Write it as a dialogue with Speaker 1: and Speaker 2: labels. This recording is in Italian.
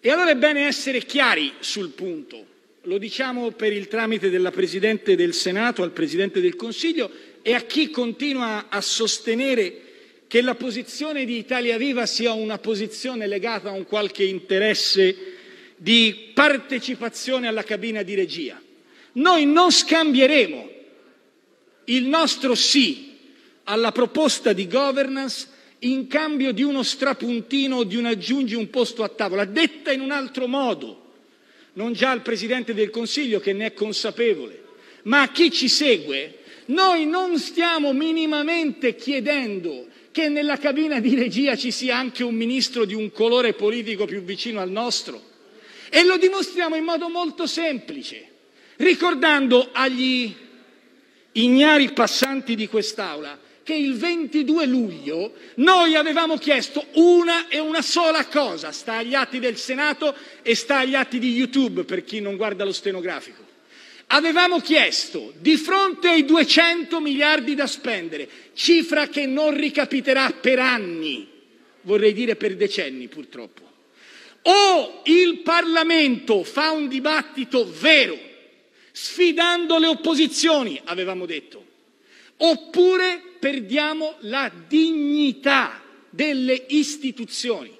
Speaker 1: E allora è bene essere chiari sul punto. Lo diciamo per il tramite della Presidente del Senato al Presidente del Consiglio e a chi continua a sostenere che la posizione di Italia Viva sia una posizione legata a un qualche interesse di partecipazione alla cabina di regia. Noi non scambieremo il nostro sì alla proposta di governance in cambio di uno strapuntino o di un aggiungi un posto a tavola, detta in un altro modo, non già al Presidente del Consiglio che ne è consapevole, ma a chi ci segue, noi non stiamo minimamente chiedendo che nella cabina di regia ci sia anche un ministro di un colore politico più vicino al nostro. E lo dimostriamo in modo molto semplice, ricordando agli ignari passanti di quest'Aula che il 22 luglio noi avevamo chiesto una e una sola cosa, sta agli atti del Senato e sta agli atti di YouTube per chi non guarda lo stenografico. Avevamo chiesto, di fronte ai 200 miliardi da spendere, cifra che non ricapiterà per anni, vorrei dire per decenni purtroppo, o il Parlamento fa un dibattito vero, sfidando le opposizioni, avevamo detto, oppure perdiamo la dignità delle istituzioni.